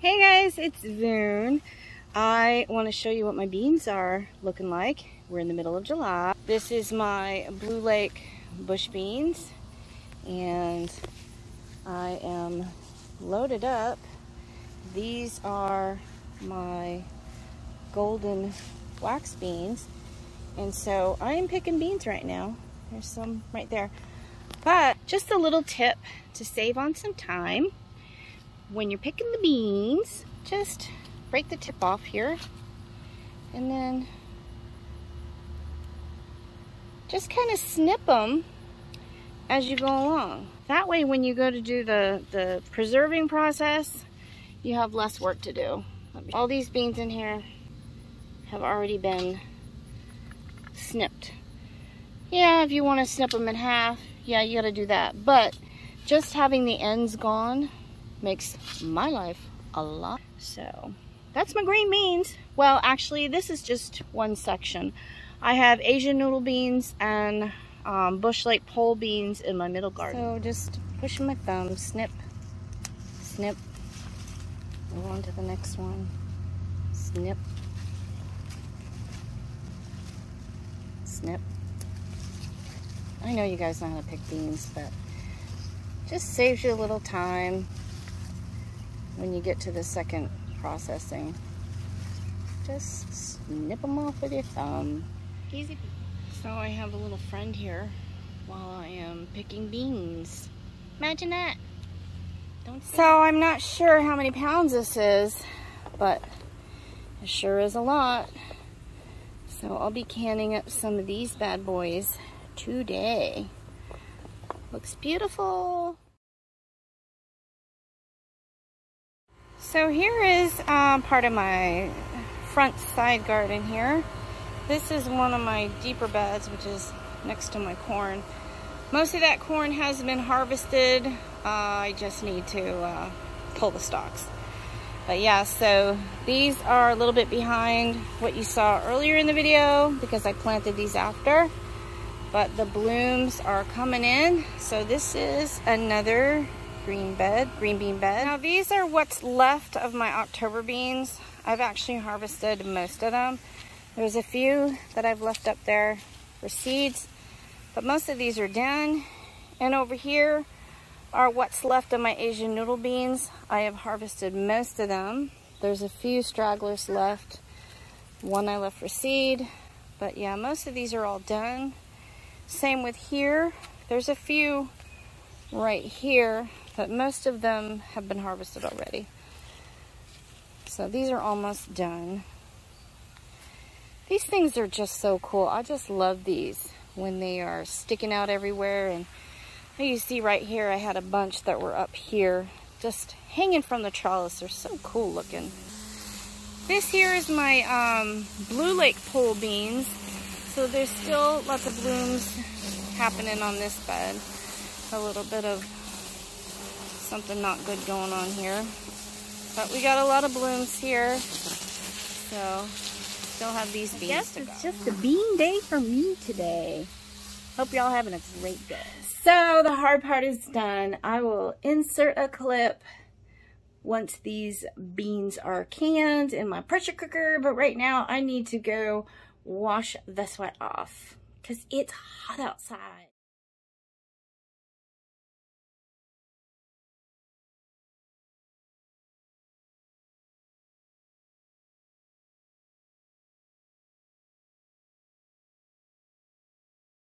Hey guys, it's Voon. I want to show you what my beans are looking like. We're in the middle of July. This is my Blue Lake bush beans and I am loaded up. These are my golden wax beans and so I'm picking beans right now. There's some right there. But just a little tip to save on some time when you're picking the beans, just break the tip off here and then just kind of snip them as you go along. That way when you go to do the, the preserving process, you have less work to do. All these beans in here have already been snipped. Yeah, if you want to snip them in half, yeah, you got to do that. But just having the ends gone makes my life a lot. So that's my green beans. Well, actually, this is just one section. I have Asian noodle beans and um, Bush pole beans in my middle garden. So just pushing my thumb, snip, snip, move on to the next one, snip, snip. I know you guys know how to pick beans, but just saves you a little time when you get to the second processing. Just snip them off with your thumb. Easy. So I have a little friend here while I am picking beans. Imagine that. Don't so I'm not sure how many pounds this is, but it sure is a lot. So I'll be canning up some of these bad boys today. Looks beautiful. So here is um, part of my front side garden here. This is one of my deeper beds, which is next to my corn. Most of that corn has been harvested. Uh, I just need to uh, pull the stalks. But yeah, so these are a little bit behind what you saw earlier in the video because I planted these after. But the blooms are coming in. So this is another green bed, green bean bed. Now these are what's left of my October beans. I've actually harvested most of them. There's a few that I've left up there for seeds, but most of these are done. And over here are what's left of my Asian noodle beans. I have harvested most of them. There's a few stragglers left. One I left for seed, but yeah, most of these are all done. Same with here. There's a few right here but most of them have been harvested already. So these are almost done. These things are just so cool. I just love these when they are sticking out everywhere. And you see right here, I had a bunch that were up here, just hanging from the trellis. They're so cool looking. This here is my um, Blue Lake pole beans. So there's still lots of blooms happening on this bed. A little bit of something not good going on here. But we got a lot of blooms here. So, still have these beans Yes, it's just a bean day for me today. Hope y'all having a great day. So, the hard part is done. I will insert a clip once these beans are canned in my pressure cooker. But right now, I need to go wash the sweat off because it's hot outside.